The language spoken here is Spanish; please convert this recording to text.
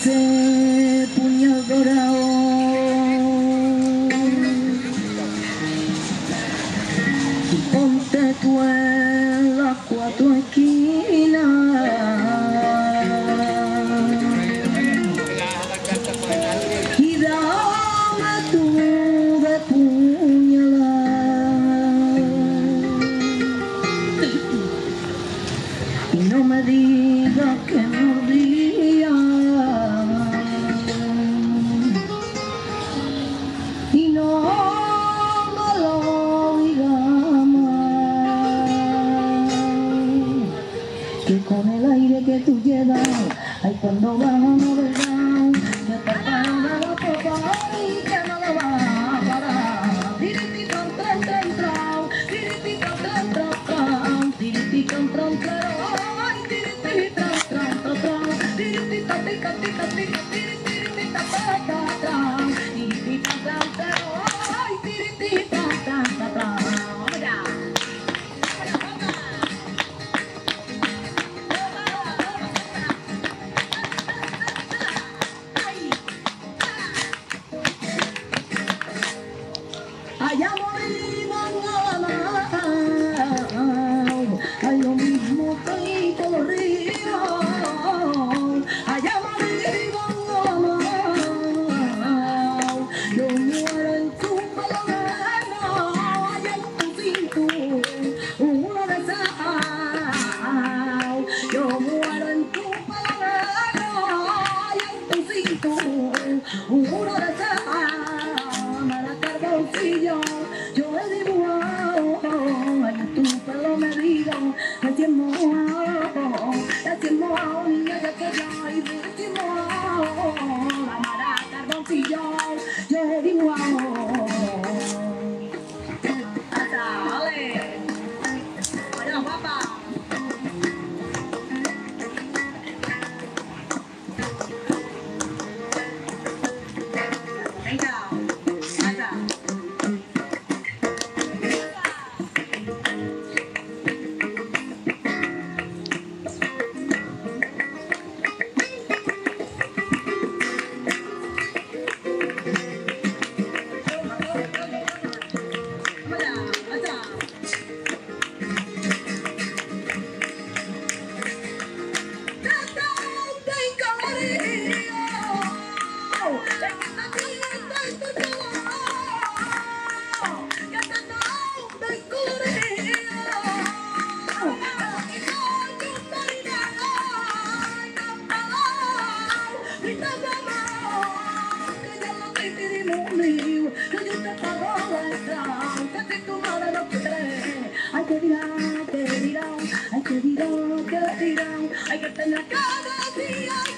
ese puñal dorado. Y ponte tú en las cuatro esquinas. Y dame tú de puñalar. Y no me digas que con el aire que tú llevas, ay cuando vas a navegar, que te para la copa y que no lo vas a parar. Tran, tran, tran, tirititón, tran, tran, tran, tran, tran, tran, tran, tran, tica, tirititón, olvido, el tiempo, el tiempo, niña, ya te ya, y el tiempo, la mara, tardoncillo. Hay que dirán, que hay que dirán, hay que tener cada día